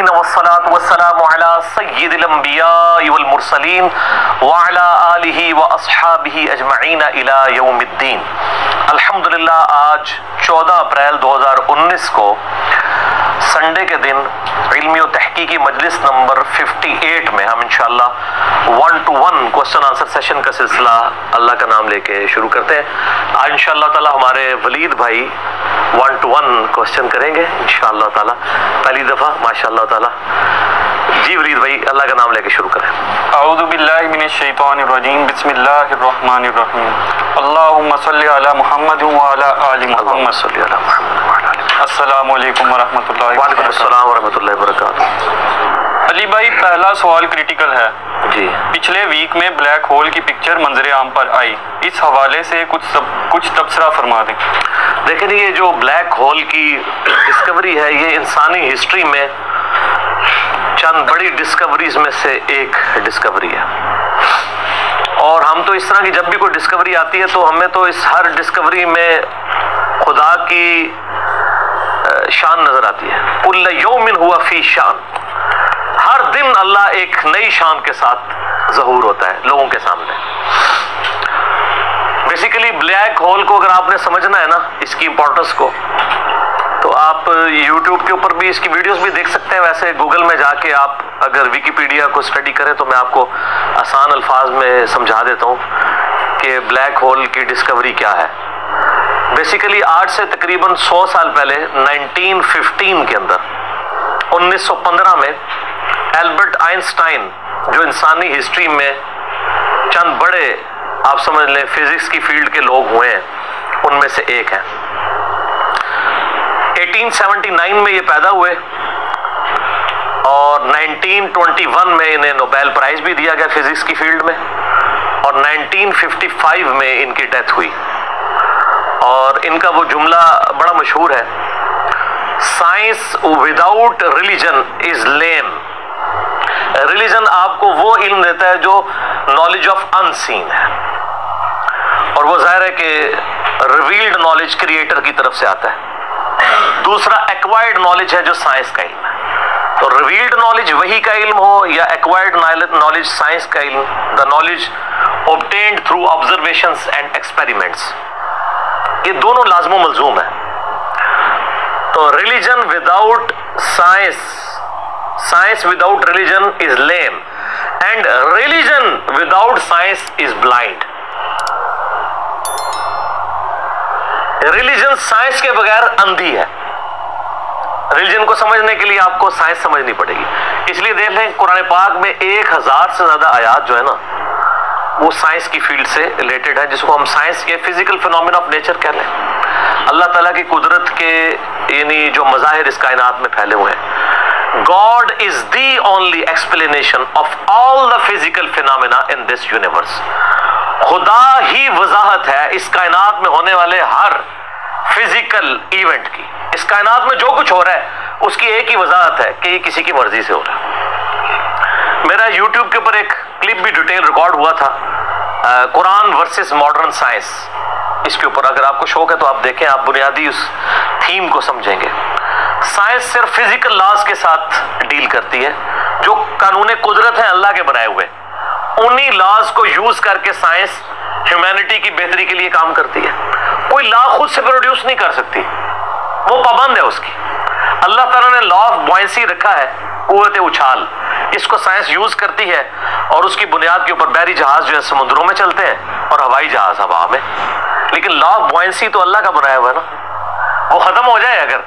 अजमईन वसलात वसलाम सय्यिदिल अंबिया व अला आलिहि व अस्हाबिहि अजमईन इला यौमिद्दीन अल्हम्दुलिल्लाह आज 14 अप्रैल 2019 को संडे के दिन इल्मी तहकीकी मजलिस नंबर 58 में हम इंशाल्लाह one two one question answer session का सिलसिला अल्लाह का नाम लेके शुरू करते हैं। आज इंशाल्लाह ताला हमारे वलीद भाई वन टू वन क्वेश्चन करेंगे। इंशाल्लाह ताला पहली दफ़ा माशाल्लाह ताला। जी वलीद भाई अल्लाह का नाम लेके शुरू करें। अऊज़ुबिल्लाहिमिनश्शैतानिर्रजीम बिस्मिल्लाहिर्रहमानिर्रहीम अल्लाहुम्मा सल्लि अला अला। अस्सलाम वालेकुम वरहमतुल्लाहि वरहमतुल्लाहि वबरकातुहू भाई पहला सवाल क्रिटिकल है। जी। पिछले वीक में ब्लैक होल की पिक्चर मंजर आम पर आई। इस हवाले से कुछ सब, कुछ तबसरा फरमा दें। लेकिन ये जो ब्लैक होल की डिस्कवरी है ये इंसानी हिस्ट्री में चंद बड़ी डिस्कवरीज में से एक डिस्कवरी है। और हम तो इस तरह की जब भी कोई डिस्कवरी आती है तो हमें तो इस हर डिस्कवरी में खुदा की शान नज़र आती है। कुल्ल यौमिन हुआ फ़ी शान। हर दिन अल्लाह एक नई शान के साथ जहूर होता है, लोगों के सामने। बेसिकली ब्लैक होल को अगर आपने समझना है ना, इसकी इंपॉर्टेंस को तो आप YouTube के ऊपर भी इसकी वीडियोस भी देख सकते हैं। वैसे गूगल में जाके आप अगर विकीपीडिया को स्टडी करें तो मैं आपको आसान अल्फाज में समझा देता हूँ कि ब्लैक होल की डिस्कवरी क्या है। बेसिकली आज से तकरीबन 100 साल पहले 1915 के अंदर 1915 में एल्बर्ट आइंस्टाइन जो इंसानी हिस्ट्री में चंद बड़े, आप समझ लें फिजिक्स की फ़ील्ड के लोग हुए हैं, उनमें से एक हैं। 1879 में ये पैदा हुए, और 1921 में इन्हें नोबेल प्राइज भी दिया गया फिजिक्स की फ़ील्ड में, और 1955 में इनकी डेथ हुई। और इनका वो जुमला बड़ा मशहूर है। Science without religion is lame religion आपको वो इल्म देता है जो नॉलेज ऑफ़ अनसीन है। और वो ज़ाहिर है कि रिवील्ड नॉलेज क्रिएटर की तरफ़ से आता है। दूसरा एक्वायर्ड नॉलेज है जो साइंस का इल्म है। तो रिवील्ड नॉलेज वही का इल्म हो या एक्वायर्ड नॉलेज साइंस का इल्म। The knowledge obtained through observation and experiments ये दोनों लाजमो मलजूम है। तो religion without science science without religion is lame and religion without science is blind. Religion science के बगैर अंधी है। रिलीजन को समझने के लिए आपको साइंस समझनी पड़ेगी। इसलिए देख लें, कुरान पाक में एक हज़ार से ज़्यादा आयात जो है ना वो साइंस की फ़ील्ड से रिलेटेड है, जिसको हम साइंस के फ़िज़िकल फिनोमिना ऑफ़ नेचर कह लें। अल्लाह ताला की कुदरत के, यानी जो मज़ाहिर इस कायनात में फैले हुए हैं। God is the only explanation of all the physical phenomena in this universe खुदा ही वजाहत है इस कायनात में होने वाले हर फ़िज़िकल इवेंट की। इस कायनात में जो कुछ हो रहा है, उसकी एक ही वजाहत है कि ये किसी की मर्ज़ी से हो रहा है। मेरा यूट्यूब के ऊपर एक क्लिप भी डिटेल रिकॉर्ड हुआ था। Quran versus modern science. इसके ऊपर अगर आपको शौक है तो आप देखें, आप बुनियादी उस थीम को समझेंगे। साइंस सिर्फ़ फ़िज़िकल लॉज के साथ डील करती है, जो कानून कुदरत है अल्लाह के बनाए हुए। उन्हीं लॉज को यूज़ करके साइंस ह्यूमैनिटी की बेहतरी के लिए काम करती है। कोई लॉ खुद से प्रोड्यूस नहीं कर सकती। वो पाबंद है उसकी। अल्लाह ताला ने लॉ ऑफ़ बॉयसी रखा है कुत उछाल। इसको साइंस यूज़ करती है और उसकी बुनियाद के ऊपर बैरी जहाज़ जो है समुद्रों में चलते हैं और हवाई जहाज़ हवा में। लेकिन लॉ ऑफ़ बॉयसी तो अल्लाह का बनाया हुआ है ना। वो खत्म हो जाए अगर।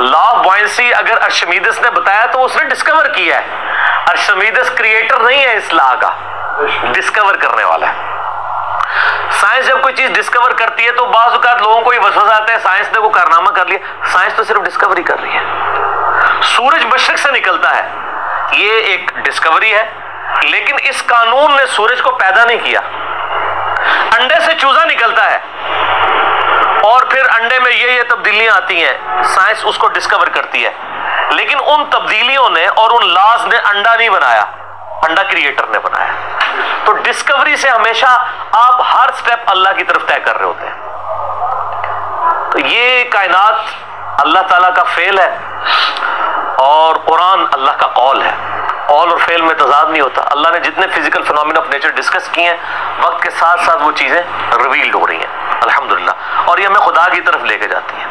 लॉ ऑफ़ बॉयसी अगर अर्शमीदस ने बताया तो उसने डिस्कवर किया है। अर्शमीदस क्रिएटर नहीं है इस लॉ का। डिस्कवर करने वाला है। साइंस जब कोई चीज़ डिस्कवर करती है तो बाज औकात लोगों को ये वसवसा आता है साइंस ने वो कारनामा कर लिया। साइंस तो सिर्फ़ डिस्कवरी कर रही है। सूरज मशरक से निकलता है। ये एक डिस्कवरी है, लेकिन इस कानून ने सूरज को पैदा नहीं किया। अंडे से चूजा निकलता है। और फिर अंडे में ये ये तब्दीलियाँ आती हैं, साइंस उसको डिस्कवर करती है। लेकिन उन तब्दीलियों ने और उन लाज ने अंडा नहीं बनाया, अंडा क्रिएटर ने बनाया। तो डिस्कवरी से हमेशा आप हर स्टेप अल्लाह की तरफ़ तय कर रहे होते हैं। तो ये कायनात अल्लाह ताला का फेल है। और कुरान अल्लाह का कौल है। ऑल और फेल में तजाद नहीं होता। अल्लाह ने जितने physical phenomena of nature discuss किए हैं, वक्त के साथ साथ वो चीज़ें रिवील्ड हो रही हैं। अल्हम्दुलिल्लाह। और ये हमें खुदा की तरफ़ लेके जाती हैं।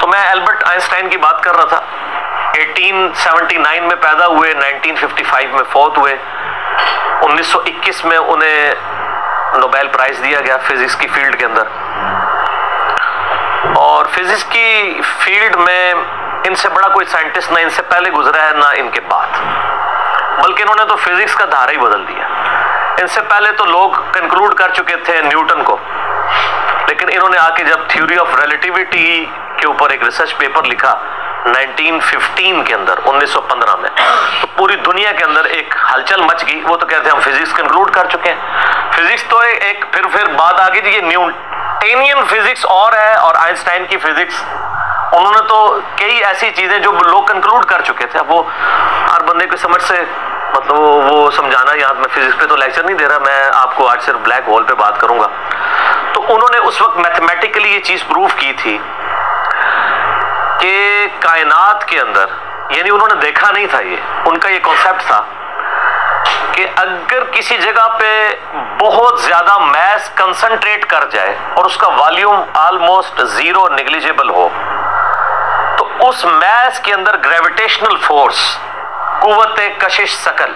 तो मैं एल्बर्ट आइंस्टाइन की बात कर रहा था। 1879 में पैदा हुए 1955 में फौत हुए। 1921 में उन्हें नोबेल प्राइज दिया गया फिजिक्स की फ़ील्ड के अंदर। और फिजिक्स की फ़ील्ड में इनसे बड़ा कोई साइंटिस्ट ना इनसे पहले गुजरा है, ना इनके बाद। बल्कि इन्होंने तो फिजिक्स का धारा ही बदल दिया। इनसे पहले तो लोग कंक्लूड कर चुके थे न्यूटन को। लेकिन इन्होंने आके जब थ्योरी ऑफ़ रिलेटिविटी के ऊपर एक रिसर्च पेपर लिखा 1915 के अंदर 1915 में तो पूरी दुनिया के अंदर एक हलचल मच गई। वो तो कहते हैं हम फिजिक्स कंक्लूड कर चुके हैं। फिजिक्स तो एक फिर फिर बात आ गई ये न्यूटेनियन फिजिक्स और है और आइंस्टाइन की फिजिक्स उन्होंने तो कई ऐसी चीज़ें जो लोग कंक्लूड कर चुके थे। अब वो हर बंदे की समझ से मतलब वो, वो समझाना यहाँ मैं फिजिक्स पे तो लेक्चर नहीं दे रहा मैं आपको आज सिर्फ़ ब्लैक होल पे बात करूँगा। तो उन्होंने उस वक्त मैथमेटिकली ये चीज़ प्रूव की थी कि कायनात के अंदर यानी उन्होंने देखा नहीं था ये उनका ये कॉन्सेप्ट था कि अगर किसी जगह पे बहुत ज़्यादा मैस कंसंट्रेट कर जाए और उसका वॉल्यूम ऑलमोस्ट ज़ीरो निग्लिजिबल हो उस मैस के अंदर ग्रेविटेशनल फोर्स कुत कशिश सकल,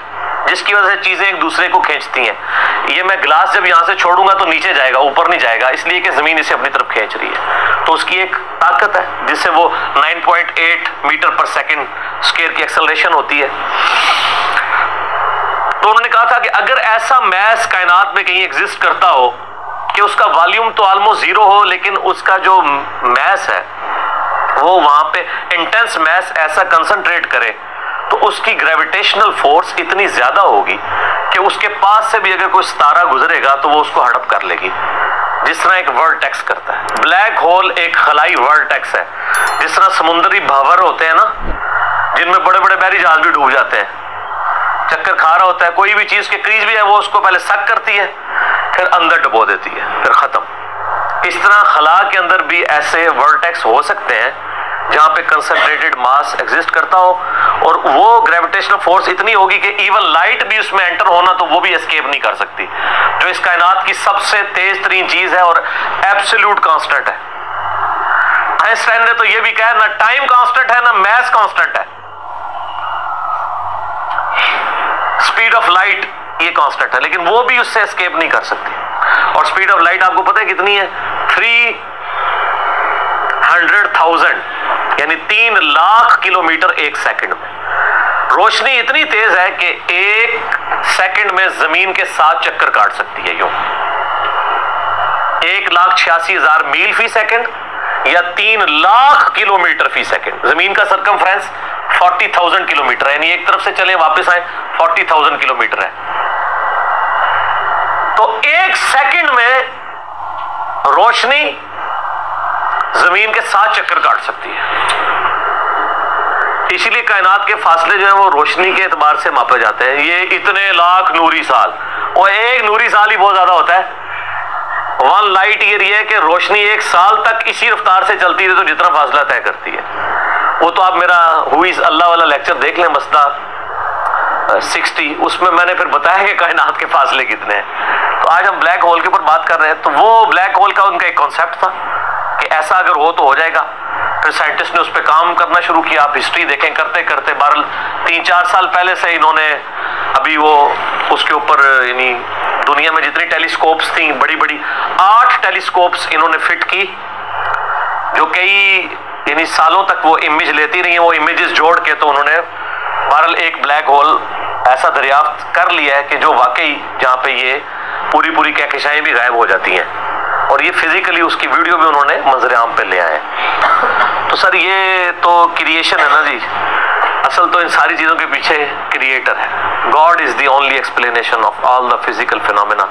जिसकी वजह से चीज़ें एक दूसरे को खींचती हैं। ये मैं ग्लास जब यहाँ से छोड़ूँगा तो नीचे जाएगा, ऊपर नहीं जाएगा, इसलिए कि ज़मीन इसे अपनी तरफ़ खींच रही है। तो उसकी एक ताकत है, जिससे वो 9.8 मीटर पर सेकंड स्केयर की एक्सेलरेशन होती है। तो उन्होंने कहा था कि अगर ऐसा मैस कायनात में कहीं एग्जिस्ट करता हो, कि उसका वॉल्यूम तो ऑलमोस्ट ज़ीरो हो, लेकिन उसका जो मैस है वो वहाँ पे इंटेंस मैस ऐसा कंसंट्रेट करे तो उसकी ग्रेविटेशनल फोर्स इतनी ज़्यादा होगी कि उसके पास से भी अगर कोई सितारा गुजरेगा तो वो उसको हड़प कर लेगी। जिस तरह एक वर्ल्ड टैक्स करता है। ब्लैक होल एक खलाई वर्ल्ड टैक्स है। जिस तरह समुद्री भवर होते हैं ना, जिनमें बड़े बड़े बैरी जहाज़ भी डूब जाते हैं। चक्कर खा रहा होता है, कोई भी चीज़ के क्रीज भी है, वो उसको पहले सक करती है, फिर अंदर डुबो देती है, फिर खत्म। इस तरह खला के अंदर भी ऐसे वर्ल्ड टैक्स हो सकते हैं जहाँ पे कंसंट्रेटेड मास एग्जिस्ट करता हो, और वो ग्रेविटेशनल फोर्स इतनी होगी कि इवन लाइट भी उसमें एंटर होना तो वो भी एस्केप नहीं कर सकती। जो इस कायनात की सबसे तेज तरीन चीज़ है और एब्सोल्यूट कांस्टेंट है। आइंस्टाइन ने तो ये भी कहा, ना टाइम कांस्टेंट है, ना मैथ कांस्टेंट है। स्पीड ऑफ़ लाइट ये कांस्टेंट है, लेकिन वो भी उससे एस्केप नहीं कर सकती। और स्पीड ऑफ़ लाइट आपको पता है कितनी है? थ्री हंड्रेड थाउज़ेंड यानी तीन लाख किलोमीटर एक सेकंड में। रोशनी इतनी तेज है कि एक सेकंड में ज़मीन के सात चक्कर काट सकती है यूँ। एक लाख छियासी हज़ार मील फ़ी सेकंड या तीन लाख किलोमीटर फ़ी सेकंड। ज़मीन का circumference forty thousand kilometre यानी एक तरफ़ से चले, वापस आए फोर्टी थाउज़ेंड किलोमीटर है। तो एक सेकंड में रोशनी ज़मीन के सात चक्कर काट सकती है। इसीलिए कायनात के फासले जो है वो रोशनी के एतबार से मापे जाते हैं। ये इतने लाख नूरी साल। और एक नूरी साल ही बहुत ज़्यादा होता है। वन लाइट ईयर ये कि रोशनी एक साल तक इसी रफ्तार से चलती है तो जितना फासला तय करती है। वो तो आप मेरा हुई अल्लाह वाला लेक्चर देख लें मसला सिक्सटी उसमें मैंने फिर बताया कि कायनात के फासले कितने हैं। तो आज हम ब्लैक होल के ऊपर बात कर रहे हैं। तो वो ब्लैक होल का उनका एक कॉन्सेप्ट था। कि ऐसा अगर हो तो हो जाएगा। फिर साइंटिस्ट ने उस पर काम करना शुरू किया। आप हिस्ट्री देखें, करते करते बारह तीन, चार साल पहले से इन्होंने अभी वो उसके ऊपर, यानी दुनिया में जितनी टेलीस्कोप्स थी बड़ी बड़ी आठ टेलीस्कोप्स इन्होंने फिट की, जो कई, यानी सालों तक वो इमेज लेती रही वो इमेजेस जोड़ के तो उन्होंने बहरल एक ब्लैक होल ऐसा दरियाफ्त कर लिया है कि जो वाकई जहाँ पे ये पूरी पूरी कहकशाएँ भी गायब हो जाती हैं। और ये फिजिकली उसकी वीडियो भी उन्होंने मंजर आम पे ले आए। तो सर, ये तो क्रिएशन है ना जी? असल तो इन सारी चीज़ों के पीछे क्रिएटर है। God is the only explanation of all the physical phenomena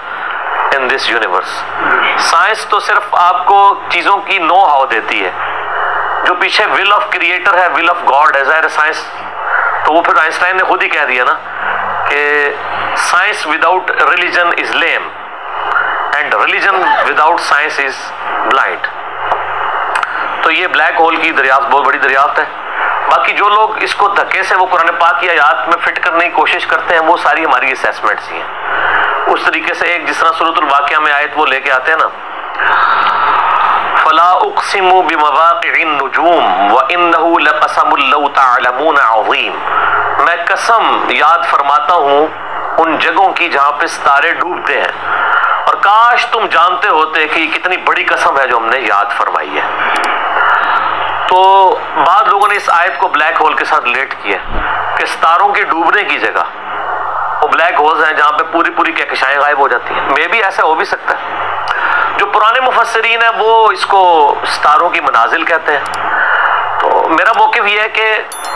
in this universe science तो सिर्फ़ आपको चीज़ों की नो हाउ देती है। जो पीछे विल ऑफ़ क्रिएटर है विल ऑफ़ गॉड है साइंस तो वो फिर आइंस्टाइन ने खुद ही कह दिया ना कि science without religion is lame and religion without science is blind तो ये ब्लैक होल की दरियाफ्त, बहुत बड़ी दरियाफ्त है। बाकी जो लोग इसको धक्के से वो कुरान पाक की आयात में फिट करने की कोशिश करते हैं, वो सारी हमारी असेसमेंट्स ही हैं। उस तरीके से एक जिस तरह सूरतुल वाक़या में आयत वो लेके आते हैं ना। फला उकसिमु बिमवाक़िन नुजूम व इन्नहु लक़समुल लौ तअलमून अज़ीम। मैं कसम याद फरमाता हूँ, उन जगहों की जहाँ पे सितारे डूबते हैं। और काश तुम जानते होते कि कितनी बड़ी कसम है जो हमने याद फरमाई है। तो बाद लोगों ने इस आयत को ब्लैक होल के साथ रिलेट किया कि सितारों के डूबने की जगह वो ब्लैक होल्स हैं जहाँ पे पूरी पूरी कहकशाएँ गायब हो जाती हैं। मे भी ऐसा हो भी सकता है। जो पुराने मुफसरीन है वो इसको सितारों की मनाजिल कहते हैं। तो मेरा मौकफ यह है कि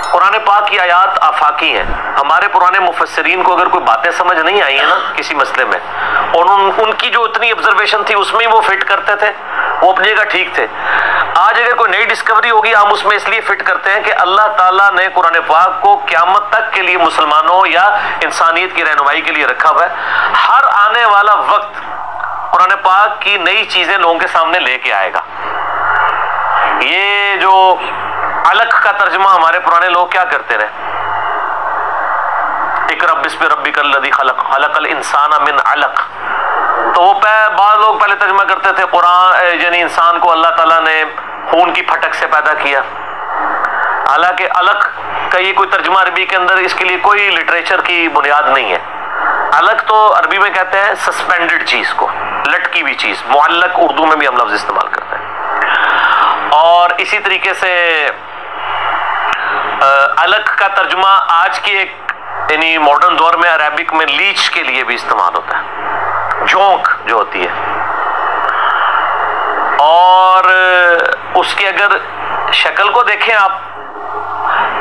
कुरान पाक की आयात आफाकी हैं। हमारे पुराने मुफसरीन को अगर कोई बातें समझ नहीं आई है ना किसी मसले में और उन, उनकी जो इतनी ऑब्जर्वेशन थी उसमें ही वो फिट करते थे वो अपनी जगह ठीक थे। आज अगर कोई नई डिस्कवरी होगी हम उसमें इसलिए फिट करते हैं कि अल्लाह ताला ने कुरान पाक को क्यामत तक के लिए मुसलमानों या इंसानियत की रहनुमाई के लिए रखा हुआ है। हर आने वाला वक्त कुरान पाक की नई चीज़ें लोगों के सामने लेके आएगा। ये जो अलग का तर्जमा हमारे पुराने लोग क्या करते रहे? एक रब पे रबी कल लदी खलक, खलकल इंसान मिन अलग तो वो बाद लोग पहले तर्जमा करते थे, कुरान यानी इंसान को अल्लाह ताला ने खून की फटक से पैदा किया। हालाँकि अलग का ये कोई तर्जमा अरबी के अंदर इसके लिए कोई लिटरेचर की बुनियाद नहीं है। अलग तो अरबी में कहते हैं सस्पेंडेड चीज़ को, लटकी हुई चीज़, मुअल्लक उर्दू में भी हम लफ्ज इस्तेमाल करते हैं। और इसी तरीके से अलग का तर्जुमा आज की एक, यानी मॉडर्न दौर में अरेबिक में लीच के लिए भी इस्तेमाल होता है। झोंक जो होती है। और उसकी अगर शक्ल को देखें आप,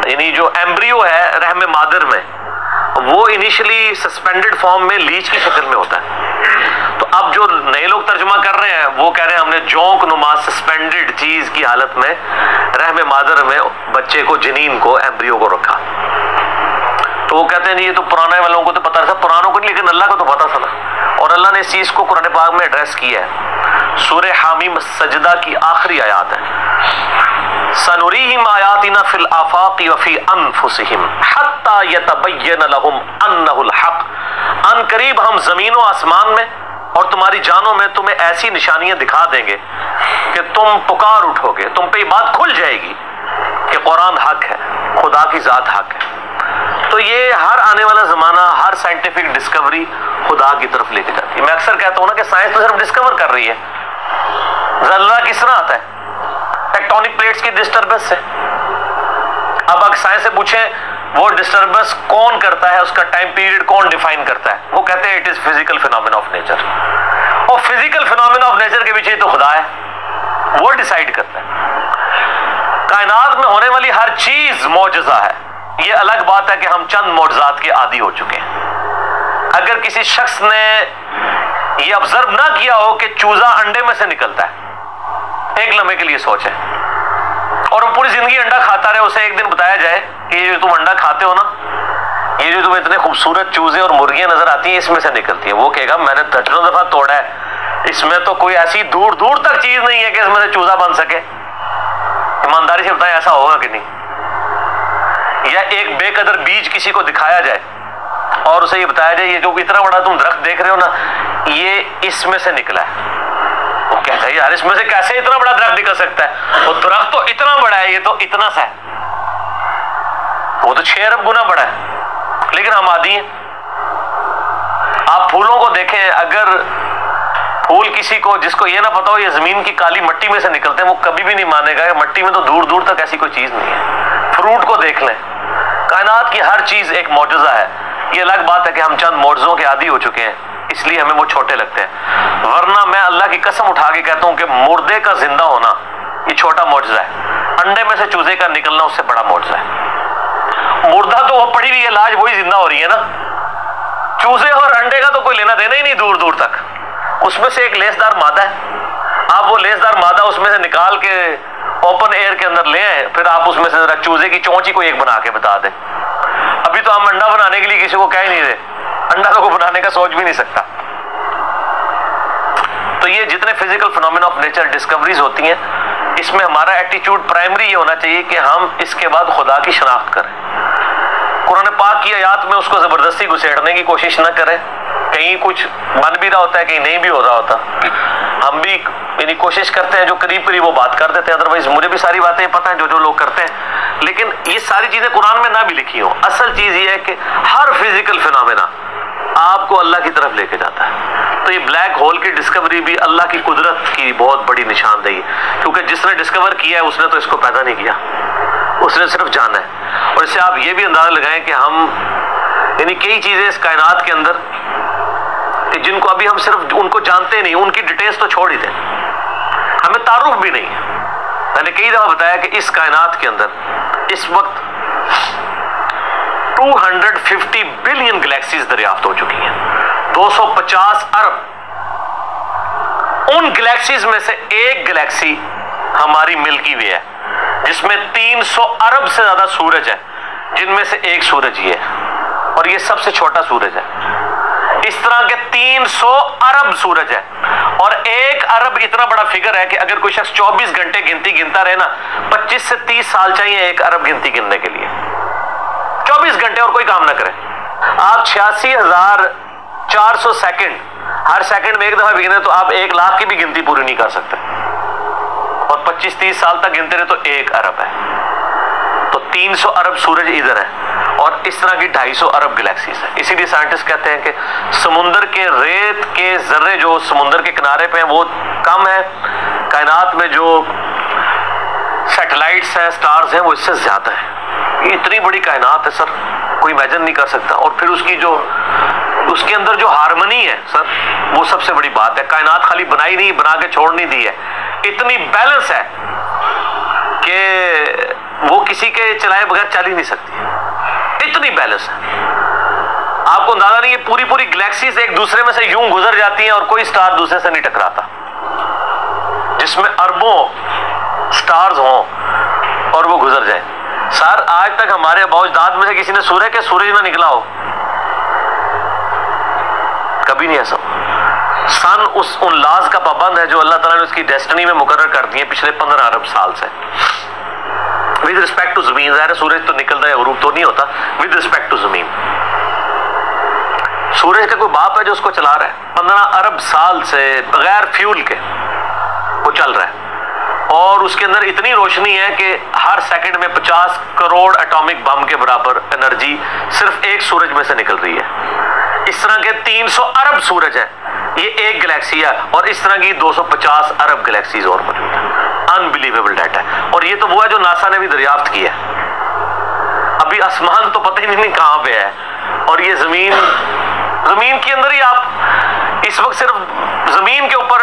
यानी जो एम्ब्रियो है रहम मादर में वो इनिशियली सस्पेंडेड फॉर्म में लीच की शक्ल में होता है। तो अब जो नए लोग तर्जुमा कर रहे हैं, वो कह रहे हैं, हमने जोंक नुमा सस्पेंडेड चीज़ की हालत में, रहम मादर में बच्चे को, जनीन को एम्ब्रियो को रखा। तो वो कहते हैं ये तो पुराने वालों को तो पता था। पुरानों को नहीं, लेकिन अल्लाह को तो पता था और अल्लाह ने इस चीज़ को कुरान पाक में एड्रेस किया है। सूर्य हामीम, सजदा की आखिरी आयात है। सनुरीहिम आयातिना फिल आफाकी वफी अनफुसिहिम हत्ता यतबय्यन लहुम अन्नहुल हक। अन करीब हम जमीनों, आसमान में और तुम्हारी जानों में तुम्हें ऐसी निशानियाँ दिखा देंगे कि तुम पुकार उठोगे, तुम पे बात खुल जाएगी कि कुरान हक है, खुदा की जात हक है। तो ये हर आने वाला जमाना, हर साइंटिफिक डिस्कवरी खुदा की तरफ़ लेके जाती है। मैं अक्सर कहता हूँ ना कि साइंस तो सिर्फ़ डिस्कवर कर रही है। जल्ला किस तरह आता है? टेक्टोनिक प्लेट्स की डिस्टर्बेंस से। अब अगर साइंस से पूछें, वो डिस्टर्बेंस कौन करता है? उसका टाइम पीरियड कौन डिफाइन करता है? वो कहते हैं it is physical phenomena of nature और फ़िज़िकल फिनोमिन ऑफ़ नेचर के पीछे तो खुदा है। वो डिसाइड करता है। कायनात में होने वाली हर चीज़ मौजजा है। ये अलग बात है कि हम चंद मौजात के आदि हो चुके हैं। अगर किसी शख्स ने ये ऑब्ज़र्व ना किया हो कि चूजा अंडे में से निकलता है, एक लम्हे के लिए सोचे। और वो पूरी ज़िंदगी अंडा खाता रहे, उसे एक दिन बताया जाए कि ये जो तुम अंडा खाते हो ना, ये जो तुम्हें इतने खूबसूरत चूजे और मुर्गियाँ नज़र आती हैं, इसमें से निकलती है। वो कहेगा, मैंने दर्जनों दफ़ा तोड़ा है। इसमें तो कोई ऐसी दूर दूर तक चीज़ नहीं है कि इसमें से चूजा बन सके। ईमानदारी से बताएँ, ऐसा होगा कि नहीं? या एक बेकदर बीज किसी को दिखाया जाए और उसे ये बताया जाए, ये जो इतना बड़ा तुम दरख्त देख रहे हो ना, ये इसमें से निकला है। वो कहता है, यार, इसमें से कैसे इतना बड़ा दरख्त निकल सकता है? वो दरख्त तो इतना बड़ा है, ये तो इतना सा है। वो तो छह अरब गुना बड़ा है, लेकिन हम आदि हैं। आप फूलों को देखें, अगर फूल किसी को, जिसको ये ना पता हो, ये ज़मीन की काली मट्टी में से निकलते हैं, वो कभी भी नहीं मानेगा, मट्टी में तो दूर दूर तक ऐसी कोई चीज़ नहीं है। फ्रूट को देख लें। कायनात की हर चीज़ एक मौजूदा है। ये अलग बात है कि हम चंद मौजों के आदि हो चुके हैं। इसलिए हमें वो छोटे लगते हैं। वरना मैं अल्लाह की कसम उठा के कहता हूँ कि मुर्दे का ज़िंदा होना, ये छोटा मुआवजा है। अंडे में से चूजे का निकलना उससे बड़ा मुआवजा है। मुर्दा तो वो पड़ी हुई है, लाज वही ज़िंदा हो रही है ना। चूजे और अंडे का तो कोई लेना देना ही नहीं दूर दूर तक। उसमें से एक लेसदार मादा है। आप वो लेसदार मादा उसमें से निकाल के ओपन एयर के अंदर ले आए, फिर आप उसमें से जरा चूजे की चौंची को एक बना के बता दें। अभी तो हम अंडा बनाने के लिए किसी को कह ही नहीं रहे। अंडा तो को बनाने का सोच भी नहीं सकता। तो ये जितने physical phenomena of nature discoveries होती हैं, इसमें हमारा एटीट्यूड प्राइमरी ये होना चाहिए कि हम इसके बाद खुदा की शनाख्त करें। कुरान पाक की आयात में उसको ज़बरदस्ती घुसेड़ने की कोशिश ना करें। कहीं कुछ बन भी रहा होता है, कहीं नहीं भी हो रहा होता। हम भी यानी कोशिश करते हैं, जो करीब करीब वो बात कर देते हैं। अदरवाइज़ मुझे भी सारी बातें पता है, जो जो लोग करते हैं। लेकिन ये सारी चीज़ें कुरान में ना भी लिखी हो। असल चीज़ ये है कि हर फ़िज़िकल फिनोमेना आपको अल्लाह की तरफ़ लेके जाता है। तो ये ब्लैक होल की डिस्कवरी भी अल्लाह की कुदरत की बहुत बड़ी निशानदेही क्योंकि जिसने डिस्कवर किया है, उसने तो इसको पैदा नहीं किया। उसने सिर्फ़ जाना है। और इससे आप ये भी अंदाज़ा लगाएँ कि हम, यानी कई चीज़ें इस कायनात के अंदर कि जिनको अभी हम सिर्फ़, उनको जानते नहीं, उनकी डिटेल्स तो छोड़ ही दें। हमें तारुफ भी नहीं है। मैंने कई दफ़ा बताया कि इस कायनात के अंदर, इस वक्त 250 बिलियन गैलेक्सीज दरियाफ्त हो चुकी हैं। 250 अरब। उन गैलेक्सीज में से एक गैलेक्सी हमारी मिल्की वे है, जिसमें 300 अरब से ज़्यादा सूरज है, जिनमें से एक सूरज ही है, और ये सबसे छोटा सूरज है। इस तरह के 300 अरब सूरज है और एक अरब इतना बड़ा फिगर है कि अगर कोई शख्स 24 घंटे गिनती गिनता रहे ना 25 से 30 साल चाहिए एक अरब गिनती गिनने के लिए। 24 घंटे और कोई काम ना करे। आप छियासी हज़ार चार सौ सेकेंड, हर सेकंड में एक दफ़ा गिने तो आप एक लाख की भी गिनती पूरी नहीं कर सकते। और 25-30 साल तक गिनते रहे तो एक अरब है। तो 300 अरब सूरज इधर है। और इस तरह की 250 अरब गैलेक्सीज है। इसीलिए साइंटिस्ट कहते हैं कि समुंदर के रेत के जर्रे जो समुंदर के किनारे पे हैं, वो कम है। कायनात में जो सैटेलाइट्स हैं स्टार्स हैं, वो इससे ज़्यादा है। इतनी बड़ी कायनात है, सर, कोई इमेजिन नहीं कर सकता। और फिर उसकी जो, उसके अंदर जो हारमोनी है, सर, वो सबसे बड़ी बात है। कायनात खाली बनाई नहीं, बना के छोड़ नहीं दी है। इतनी बैलेंस है कि वो किसी के चलाए बगैर चल ही नहीं सकती। इतनी बैलेंस है? आपको अंदाज़ा नहीं है पूरी पूरी गैलेक्सीज एक दूसरे में से यूँ गुजर जाती हैं और कोई स्टार दूसरे से नहीं टकराता। जिसमें अरबों स्टार्स हों और वो गुजर जाए। सर, आज तक हमारे दाद में से किसी ने सूर्य के सूरज ना निकला हो। कभी नहीं ऐसा सन उस उन लाज का पाबंद है जो अल्लाह ताला ने उसकी डेस्टिनी में मुकर कर दिए पिछले पंद्रह अरब साल से। विद रिस्पेक्ट टू ज़मीन ज़ाहिर सूरज तो निकलता है अरूप तो नहीं होता। विद रिस्पेक्ट टू ज़मीन सूरज का कोई बाप है जो उसको चला रहा है? पंद्रह अरब साल से बगैर फ्यूल के वो चल रहा है। और उसके अंदर इतनी रोशनी है कि हर सेकंड में 50 करोड़ एटॉमिक बम के बराबर एनर्जी सिर्फ़ एक सूरज में से निकल रही है। इस तरह के 300 अरब सूरज है। ये एक गैलेक्सी है और इस तरह की 250 अरब गैलेक्सीज और मौजूद है। अनबिलीवेबल डाटा है। और ये तो वो है जो नासा ने भी दरियाफ्त किया अभी आसमान तो पता ही नहीं कहाँ पे है। और ये ज़मीन ज़मीन के अंदर ही आप, इस वक्त सिर्फ़ ज़मीन के ऊपर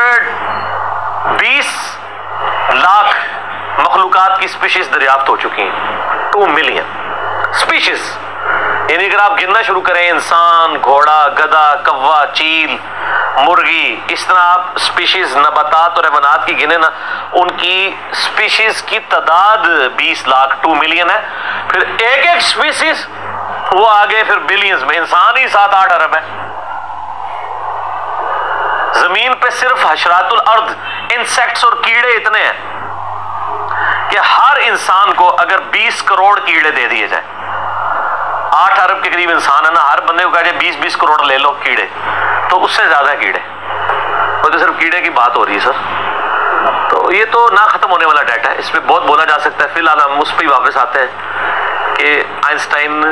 20 लाख मखलूकत की स्पीशीज दरियाफ्त हो चुकी हैं। टू मिलियन स्पीशीज यानी अगर आप गिनना शुरू करें, इंसान, घोड़ा, गधा, कौवा, चील मुर्गी, इस तरह आप स्पीशीज नबातात और एवनात की गिने ना, उनकी स्पीशीज की तादाद 20 लाख टू मिलियन है। फिर एक एक स्पीशीज वो आगे फिर बिलियंस में, इंसान ही सात आठ अरब है। ज़मीन पे सिर्फ़ हशरातुल अर्द इंसेक्ट्स और कीड़े इतने हैं कि हर इंसान को अगर 20 करोड़ कीड़े दे दिए जाए, आठ अरब के करीब इंसान है ना, हर बंदे को कहा जाए 20-20 करोड़ ले लो कीड़े। तो उससे ज़्यादा कीड़े। वो तो सिर्फ़ कीड़े की बात हो रही है, सर। तो ये तो ना खत्म होने वाला डाटा है। इस पर बहुत बोला जा सकता है। फ़िलहाल हम उस पर ही वापस आते हैं कि आइंस्टाइन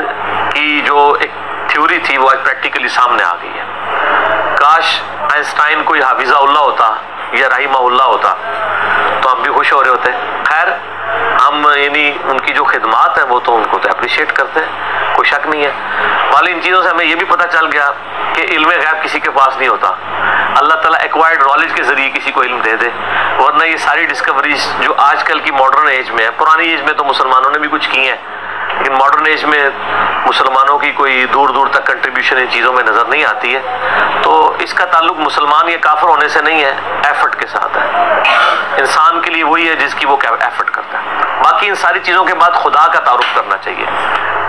की जो एक थ्योरी थी, वो आज प्रैक्टिकली सामने आ गई है। काश आइंस्टाइन कोई हाफिजा उल्ला होता या रहीमा उल्ला होता तो हम भी खुश हो रहे होते। खैर, हम यानी उनकी जो खिदमात है, वो तो उनको तो अप्रिशिएट करते हैं। कोई शक नहीं है। वाले इन चीज़ों से हमें ये भी पता चल गया कि इल्म गैब किसी के पास नहीं होता। अल्लाह ताला एक्वायर्ड नॉलेज के ज़रिए किसी को इल्म दे दे। वरना ये सारी डिस्कवरीज जो आजकल की मॉडर्न एज में है, पुरानी एज में तो मुसलमानों ने भी कुछ की हैं, लेकिन मॉडर्न एज में मुसलमानों की कोई दूर दूर तक कंट्रीब्यूशन इन चीज़ों में नज़र नहीं आती है। तो इसका ताल्लुक मुसलमान या काफर होने से नहीं है एफर्ट के साथ है। इंसान के लिए वही है जिसकी वो एफर्ट करता है। बाकी इन सारी चीज़ों के बाद खुदा का तारुफ करना चाहिए।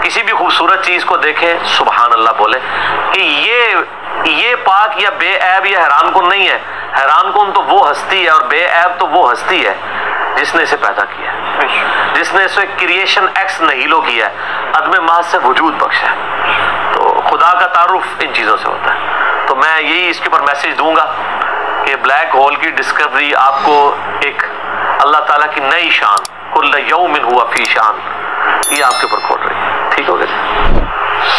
किसी भी खूबसूरत चीज़ को देखे सुबहान अल्लाह बोले कि ये ये पाक या बेऐब या हैरान कन नहीं है। हैरान कन तो वो हस्ती है और बेऐब तो वो हस्ती है जिसने इसे पैदा किया है। जिसने इसे क्रिएशन एक्स नहीलो किया है। अदम महज से वजूद बख्शा है। तो खुदा का तारुफ इन चीज़ों से होता है। तो मैं यही इसके ऊपर मैसेज दूँगा कि ब्लैक होल की डिस्कवरी आपको एक अल्लाह ताला की नई शान, कुल्ल यौमिन हुआ फ़ी शान, ये आपके ऊपर खोल रही है ठीक हो गया